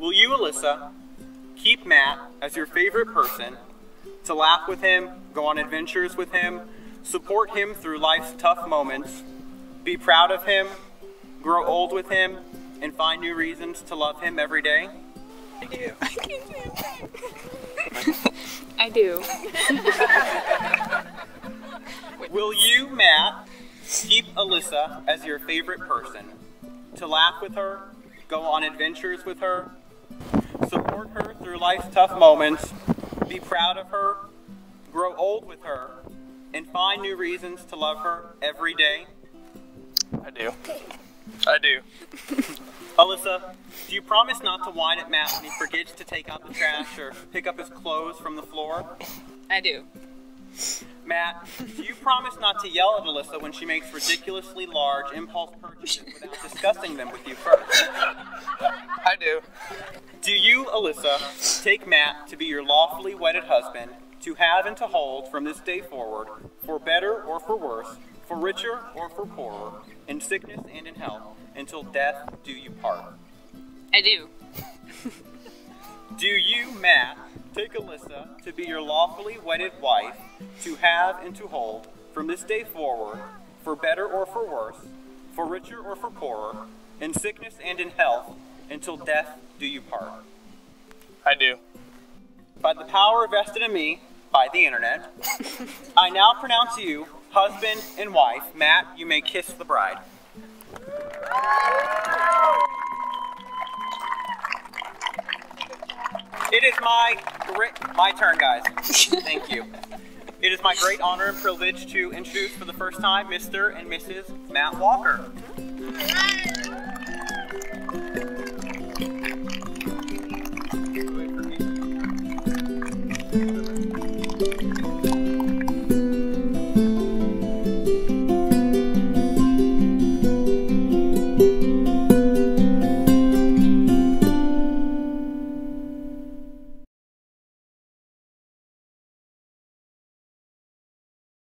Alyssa, keep Matt as your favorite person, to laugh with him, go on adventures with him, support him through life's tough moments, be proud of him, grow old with him, and find new reasons to love him every day? I do. I do. Will you, Matt, keep Alyssa as your favorite person, to laugh with her, go on adventures with her through life's tough moments, be proud of her, grow old with her, and find new reasons to love her every day? I do. I do. Alyssa, do you promise not to whine at Matt when he forgets to take out the trash or pick up his clothes from the floor? I do. Matt, do you promise not to yell at Alyssa when she makes ridiculously large impulse purchases without discussing them with you first? I do. Do you, Alyssa, take Matt to be your lawfully wedded husband, to have and to hold from this day forward, for better or for worse, for richer or for poorer, in sickness and in health, until death do you part? I do. Do you, Matt, take Alyssa to be your lawfully wedded wife, to have and to hold, from this day forward, for better or for worse, for richer or for poorer, in sickness and in health, until death do you part? I do. By the power vested in me by the internet, I now pronounce you husband and wife. Matt, you may kiss the bride. It is my great, my turn, guys. Thank you. It is my great honor and privilege to introduce for the first time Mr. and Mrs. Matt Walker.